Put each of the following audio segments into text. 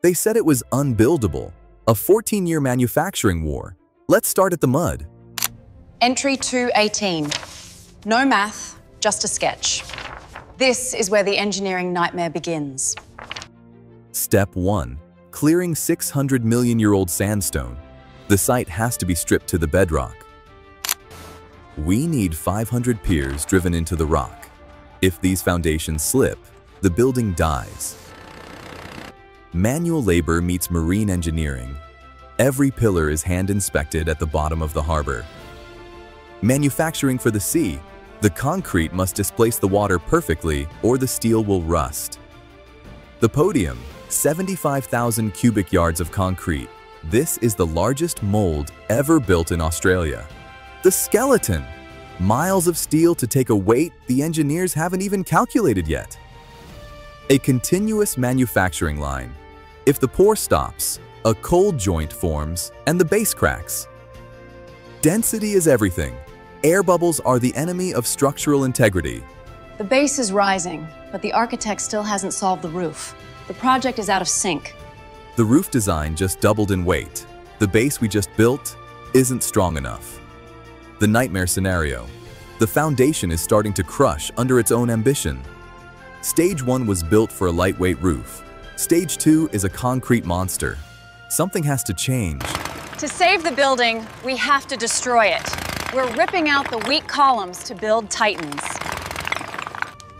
They said it was unbuildable, a 14-year manufacturing war. Let's start at the mud. Entry 218. No math, just a sketch. This is where the engineering nightmare begins. Step 1. Clearing 600 million year old sandstone. The site has to be stripped to the bedrock. We need 500 piers driven into the rock. If these foundations slip, the building dies. Manual labor meets marine engineering. Every pillar is hand inspected at the bottom of the harbor. Manufacturing for the sea. The concrete must displace the water perfectly or the steel will rust. The podium, 75,000 cubic yards of concrete. This is the largest mold ever built in Australia. The skeleton, miles of steel to take a weight the engineers haven't even calculated yet. A continuous manufacturing line. If the pour stops, a cold joint forms and the base cracks. Density is everything. Air bubbles are the enemy of structural integrity. The base is rising, but the architect still hasn't solved the roof. The project is out of sync. The roof design just doubled in weight. The base we just built isn't strong enough. The nightmare scenario. The foundation is starting to crush under its own ambition. Stage 1 was built for a lightweight roof. Stage 2 is a concrete monster. Something has to change. To save the building, we have to destroy it. We're ripping out the weak columns to build titans.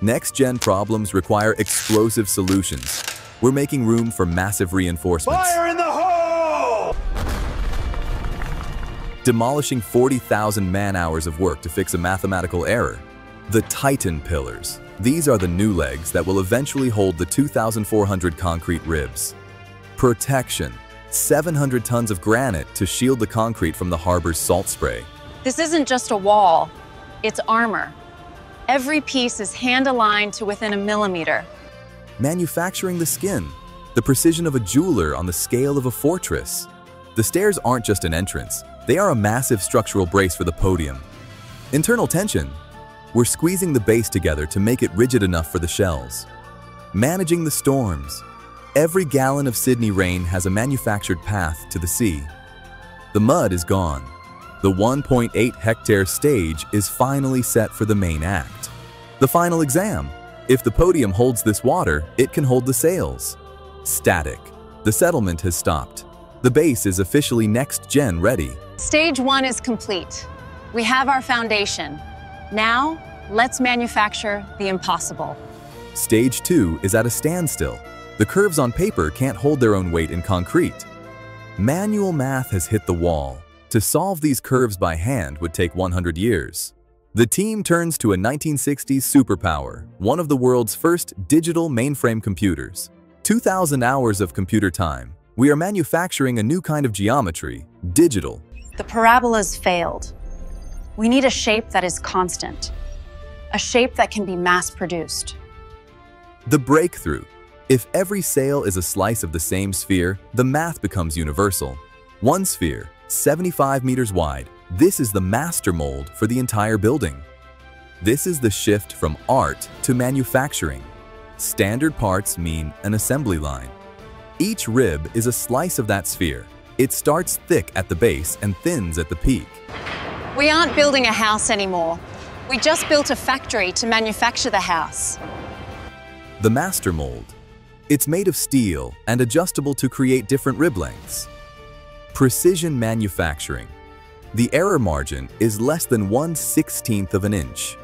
Next-gen problems require explosive solutions. We're making room for massive reinforcements. Fire in the hole! Demolishing 40,000 man-hours of work to fix a mathematical error. The Titan pillars. These are the new legs that will eventually hold the 2,400 concrete ribs. Protection. 700 tons of granite to shield the concrete from the harbor's salt spray. This isn't just a wall, it's armor. Every piece is hand-aligned to within a millimeter. Manufacturing the skin. The precision of a jeweler on the scale of a fortress. The stairs aren't just an entrance, they are a massive structural brace for the podium. Internal tension. We're squeezing the base together to make it rigid enough for the shells. Managing the storms. Every gallon of Sydney rain has a manufactured path to the sea. The mud is gone. The 1.8 hectare stage is finally set for the main act. The final exam. If the podium holds this water, it can hold the sails. Static. The settlement has stopped. The base is officially next-gen ready. Stage one is complete. We have our foundation. Now, let's manufacture the impossible. Stage 2 is at a standstill. The curves on paper can't hold their own weight in concrete. Manual math has hit the wall. To solve these curves by hand would take 100 years. The team turns to a 1960s superpower, one of the world's first digital mainframe computers. 2,000 hours of computer time. We are manufacturing a new kind of geometry, digital. The parabolas failed. We need a shape that is constant, a shape that can be mass-produced. The breakthrough. If every sail is a slice of the same sphere, the math becomes universal. One sphere, 75 meters wide, this is the master mold for the entire building. This is the shift from art to manufacturing. Standard parts mean an assembly line. Each rib is a slice of that sphere. It starts thick at the base and thins at the peak. We aren't building a house anymore. We just built a factory to manufacture the house. The master mold. It's made of steel and adjustable to create different rib lengths. Precision manufacturing. The error margin is less than 1 16th of an inch.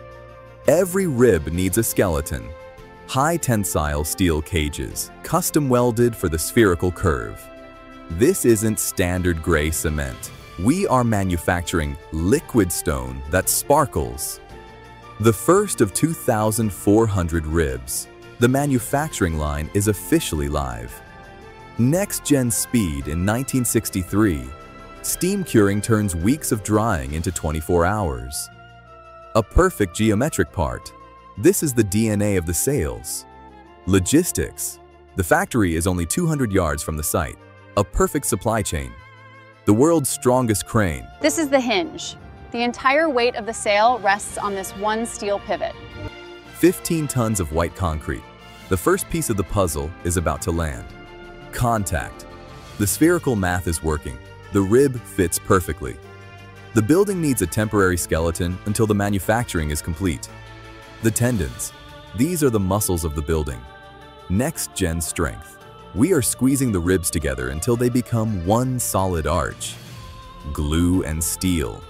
Every rib needs a skeleton. High tensile steel cages, custom welded for the spherical curve. This isn't standard gray cement. We are manufacturing liquid stone that sparkles. The first of 2,400 ribs. The manufacturing line is officially live. Next-gen speed in 1963. Steam curing turns weeks of drying into 24 hours. A perfect geometric part. This is the DNA of the sails. Logistics. The factory is only 200 yards from the site. A perfect supply chain. The world's strongest crane. This is the hinge. The entire weight of the sail rests on this one steel pivot. 15 tons of white concrete. The first piece of the puzzle is about to land. Contact. The spherical math is working. The rib fits perfectly. The building needs a temporary skeleton until the manufacturing is complete. The tendons. These are the muscles of the building. Next-gen strength. We are squeezing the ribs together until they become one solid arch. Glue and steel.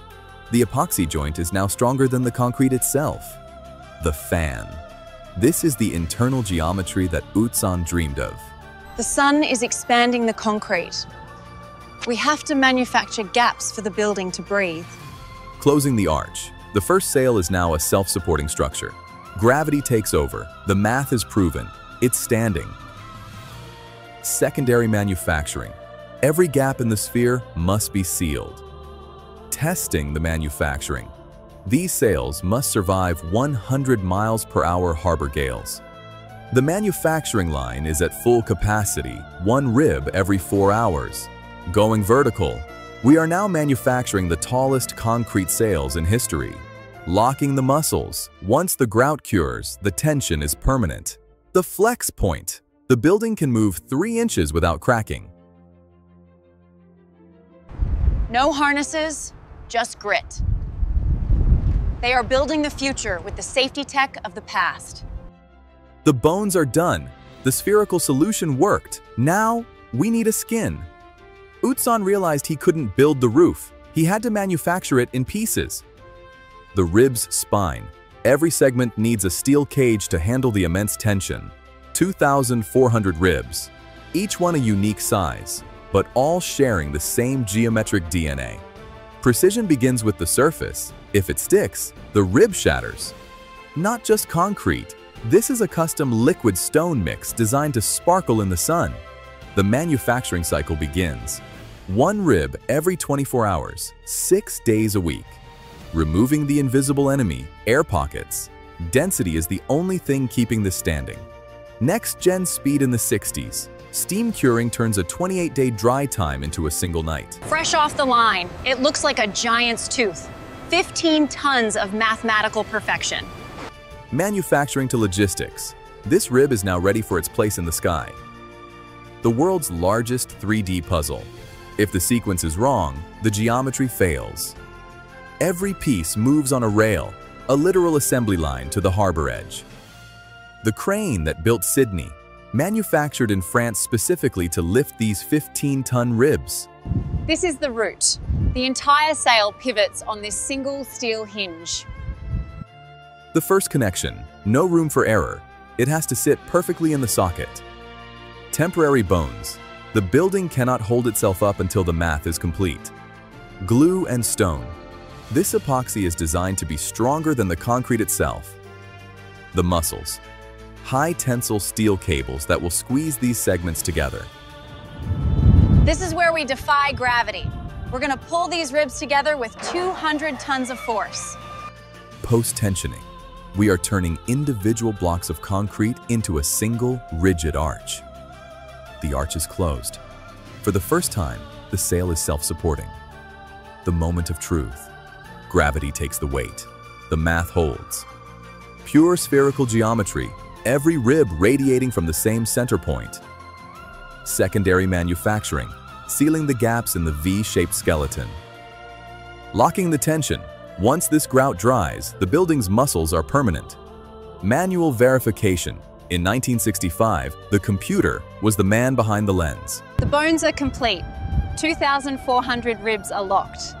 The epoxy joint is now stronger than the concrete itself. The fan. This is the internal geometry that Utzon dreamed of. The sun is expanding the concrete. We have to manufacture gaps for the building to breathe. Closing the arch. The first sail is now a self-supporting structure. Gravity takes over. The math is proven. It's standing. Secondary manufacturing. Every gap in the sphere must be sealed. Testing the manufacturing. These sails must survive 100 miles per hour harbor gales. The manufacturing line is at full capacity, one rib every four hours. Going vertical, we are now manufacturing the tallest concrete sails in history. Locking the muscles, once the grout cures, the tension is permanent. The flex point, the building can move three inches without cracking. No harnesses, just grit. They are building the future with the safety tech of the past. The bones are done. The spherical solution worked. Now, we need a skin. Utzon realized he couldn't build the roof. He had to manufacture it in pieces. The rib's spine. Every segment needs a steel cage to handle the immense tension. 2,400 ribs, each one a unique size, but all sharing the same geometric DNA. Precision begins with the surface. If it sticks, the rib shatters. Not just concrete, this is a custom liquid stone mix designed to sparkle in the sun. The manufacturing cycle begins. One rib every 24 hours, six days a week. Removing the invisible enemy, air pockets. Density is the only thing keeping this standing. Next-gen speed in the 60s. Steam curing turns a 28-day dry time into a single night. Fresh off the line, it looks like a giant's tooth. 15 tons of mathematical perfection. Manufacturing to logistics. This rib is now ready for its place in the sky. The world's largest 3D puzzle. If the sequence is wrong, the geometry fails. Every piece moves on a rail, a literal assembly line to the harbor edge. The crane that built Sydney, manufactured in France specifically to lift these 15-ton ribs. This is the root. The entire sail pivots on this single steel hinge. The first connection, no room for error. It has to sit perfectly in the socket. Temporary bones, the building cannot hold itself up until the math is complete. Glue and stone. This epoxy is designed to be stronger than the concrete itself. The muscles. High tensile steel cables that will squeeze these segments together. This is where we defy gravity. We're gonna pull these ribs together with 200 tons of force. Post-tensioning. We are turning individual blocks of concrete into a single, rigid arch the arch is closed. For the first time, the sail is self-supporting. The moment of truth. Gravity takes the weight. The math holds. Pure spherical geometry, every rib radiating from the same center point. Secondary manufacturing, sealing the gaps in the V-shaped skeleton. Locking the tension. Once this grout dries, the building's muscles are permanent. Manual verification, in 1965, the computer was the man behind the lens. The bones are complete. 2,400 ribs are locked.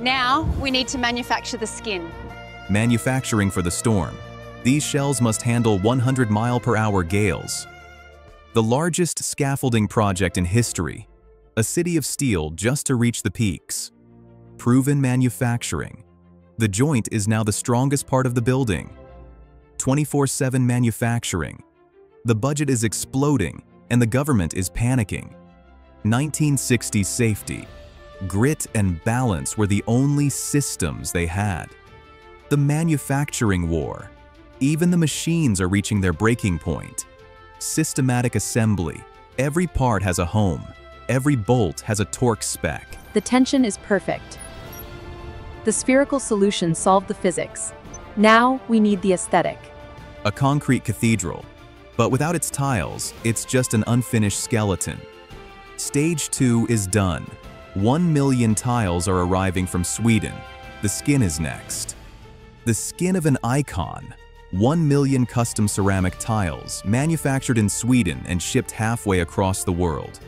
Now, we need to manufacture the skin. Manufacturing for the storm. These shells must handle 100 mile per hour gales. The largest scaffolding project in history. A city of steel just to reach the peaks. Proven manufacturing. The joint is now the strongest part of the building. 24-7 manufacturing. The budget is exploding and the government is panicking. 1960s safety, grit and balance were the only systems they had. The manufacturing war, even the machines are reaching their breaking point. Systematic assembly, every part has a home, every bolt has a torque spec. The tension is perfect. The spherical solution solved the physics. Now we need the aesthetic. A concrete cathedral, but without its tiles, it's just an unfinished skeleton. Stage 2 is done. 1 million tiles are arriving from Sweden. The skin is next. The skin of an icon. 1 million custom ceramic tiles manufactured in Sweden and shipped halfway across the world.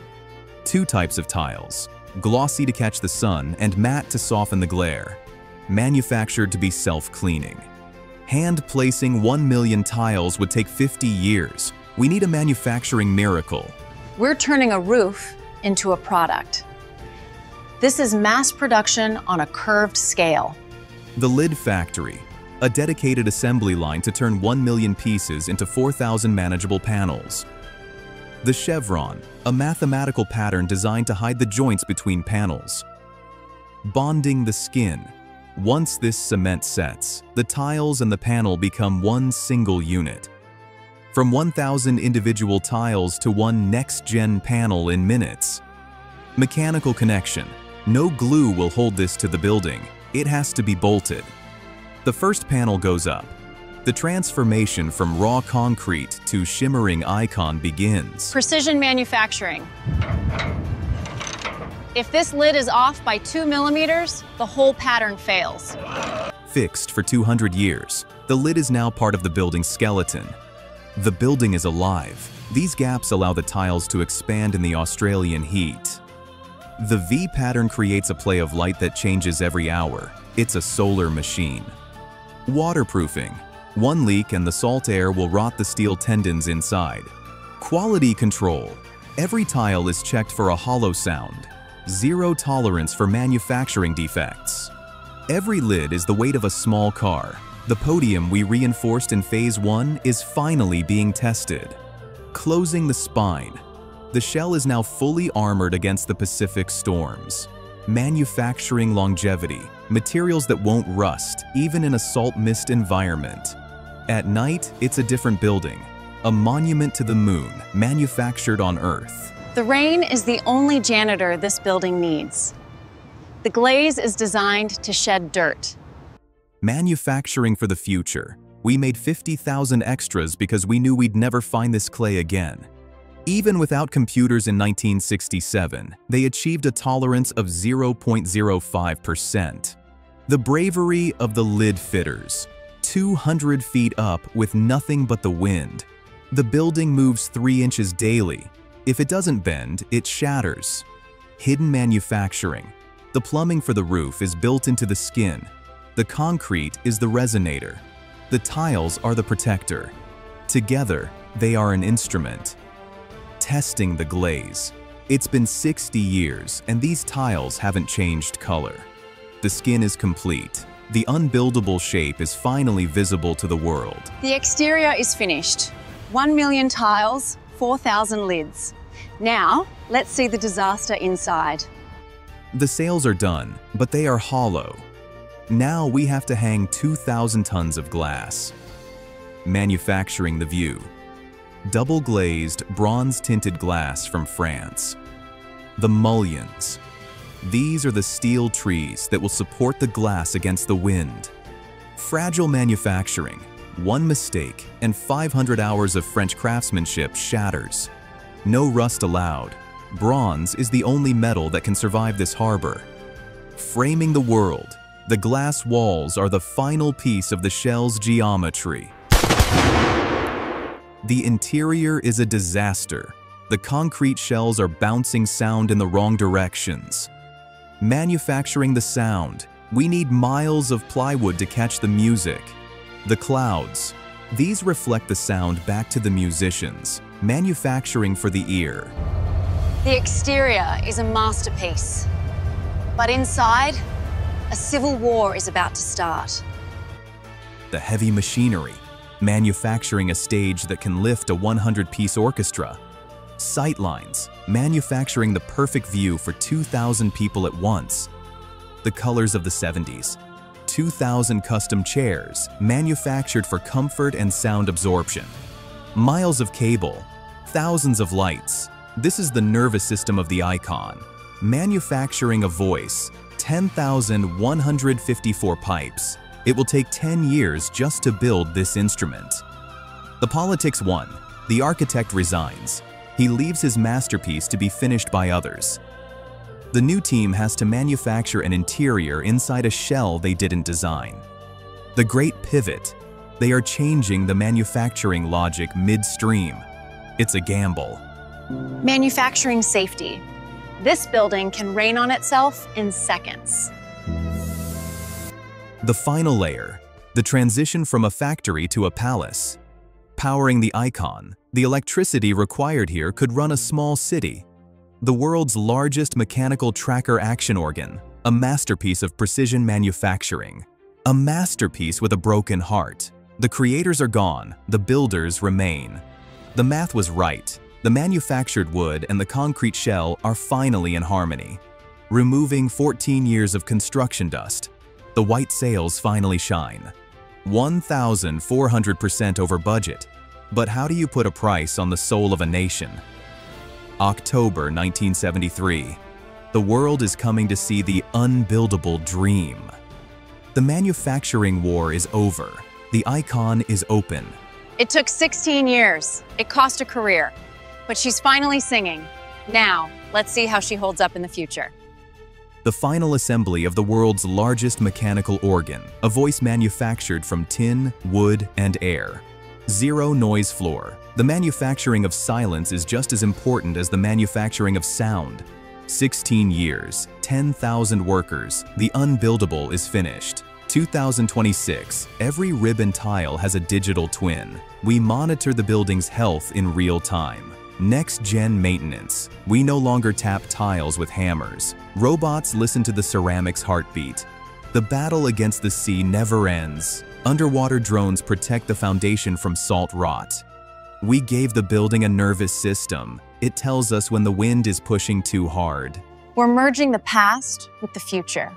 Two types of tiles, glossy to catch the sun and matte to soften the glare. Manufactured to be self-cleaning. Hand placing 1 million tiles would take 50 years. We need a manufacturing miracle. We're turning a roof into a product. This is mass production on a curved scale. The Lid Factory, a dedicated assembly line to turn 1 million pieces into 4,000 manageable panels. The chevron, a mathematical pattern designed to hide the joints between panels. Bonding the skin, once this cement sets, the tiles and the panel become one single unit. From 1,000 individual tiles to one next-gen panel in minutes. Mechanical connection. No glue will hold this to the building. It has to be bolted. The first panel goes up. The transformation from raw concrete to shimmering icon begins. Precision manufacturing. If this lid is off by two millimeters, the whole pattern fails. Fixed for 200 years, the lid is now part of the building's skeleton. The building is alive. These gaps allow the tiles to expand in the Australian heat. The V pattern creates a play of light that changes every hour. It's a solar machine. Waterproofing. One leak and the salt air will rot the steel tendons inside. Quality control. Every tile is checked for a hollow sound. Zero tolerance for manufacturing defects. Every lid is the weight of a small car. The podium we reinforced in Phase 1 is finally being tested. Closing the spine. The shell is now fully armored against the Pacific storms. Manufacturing longevity, materials that won't rust, even in a salt mist environment. At night, it's a different building, a monument to the moon, manufactured on Earth. The rain is the only janitor this building needs. The glaze is designed to shed dirt. Manufacturing for the future. We made 50,000 extras because we knew we'd never find this clay again. Even without computers in 1967, they achieved a tolerance of 0.05%. The bravery of the lid fitters. 200 feet up with nothing but the wind. The building moves 3 inches daily, if it doesn't bend, it shatters. Hidden manufacturing. The plumbing for the roof is built into the skin. The concrete is the resonator. The tiles are the protector. Together, they are an instrument. Testing the glaze. It's been 60 years and these tiles haven't changed color. The skin is complete. The unbuildable shape is finally visible to the world. The exterior is finished. 1 million tiles, 4,000 lids. Now, let's see the disaster inside. The sails are done, but they are hollow. Now we have to hang 2,000 tons of glass. Manufacturing the view. Double glazed, bronze tinted glass from France. The mullions. These are the steel trees that will support the glass against the wind. Fragile manufacturing, one mistake, and 500 hours of French craftsmanship shatters. No rust allowed. Bronze is the only metal that can survive this harbor. Framing the world, the glass walls are the final piece of the shell's geometry. The interior is a disaster. The concrete shells are bouncing sound in the wrong directions. Manufacturing the sound, we need miles of plywood to catch the music. The clouds. These reflect the sound back to the musicians, manufacturing for the ear. The exterior is a masterpiece. But inside, a civil war is about to start. The heavy machinery, manufacturing a stage that can lift a 100-piece orchestra. Sightlines, manufacturing the perfect view for 2,000 people at once. The colors of the 70s, 2,000 custom chairs manufactured for comfort and sound absorption. Miles of cable, thousands of lights. This is the nervous system of the icon. Manufacturing a voice, 10,154 pipes. It will take 10 years just to build this instrument. The politics won. The architect resigns. he leaves his masterpiece to be finished by others. The new team has to manufacture an interior inside a shell they didn't design. The Great Pivot. They are changing the manufacturing logic midstream. It's a gamble. Manufacturing safety. This building can rain on itself in seconds. The final layer, the transition from a factory to a palace. Powering the icon, the electricity required here could run a small city. The world's largest mechanical tracker action organ, a masterpiece of precision manufacturing. A masterpiece with a broken heart. The creators are gone, the builders remain. The math was right. The manufactured wood and the concrete shell are finally in harmony. Removing 14 years of construction dust, the white sails finally shine. 1,400% over budget. But how do you put a price on the soul of a nation? October 1973. The world is coming to see the unbuildable dream. The manufacturing war is over. The icon is open. It took 16 years. It cost a career. But she's finally singing. Now, let's see how she holds up in the future. The final assembly of the world's largest mechanical organ, a voice manufactured from tin, wood, and air. Zero noise floor. The manufacturing of silence is just as important as the manufacturing of sound. 16 years, 10,000 workers, the unbuildable is finished. 2026, every rib and tile has a digital twin. We monitor the building's health in real time. Next-gen maintenance. We no longer tap tiles with hammers. Robots listen to the ceramic's heartbeat. The battle against the sea never ends. Underwater drones protect the foundation from salt rot. We gave the building a nervous system. It tells us when the wind is pushing too hard. We're merging the past with the future.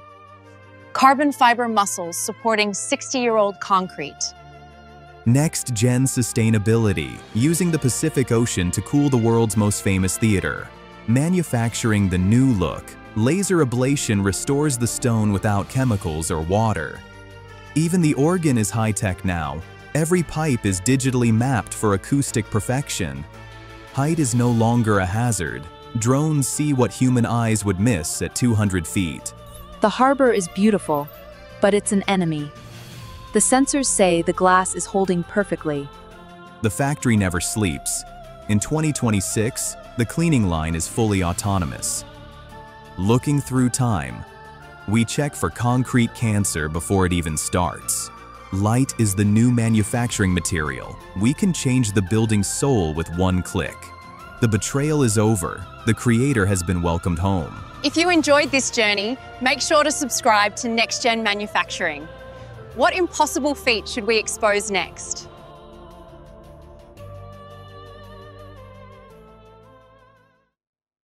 Carbon fiber muscles supporting 60-year-old concrete. Next-gen sustainability, using the Pacific Ocean to cool the world's most famous theater. Manufacturing the new look, laser ablation restores the stone without chemicals or water. Even the organ is high-tech now. Every pipe is digitally mapped for acoustic perfection. Height is no longer a hazard. Drones see what human eyes would miss at 200 feet. The harbor is beautiful, but it's an enemy. The sensors say the glass is holding perfectly. The factory never sleeps. In 2026, the cleaning line is fully autonomous. Looking through time, we check for concrete cancer before it even starts. Light is the new manufacturing material. We can change the building's soul with one click. The betrayal is over. The creator has been welcomed home. If you enjoyed this journey, make sure to subscribe to Next Gen Manufacturing. What impossible feat should we expose next?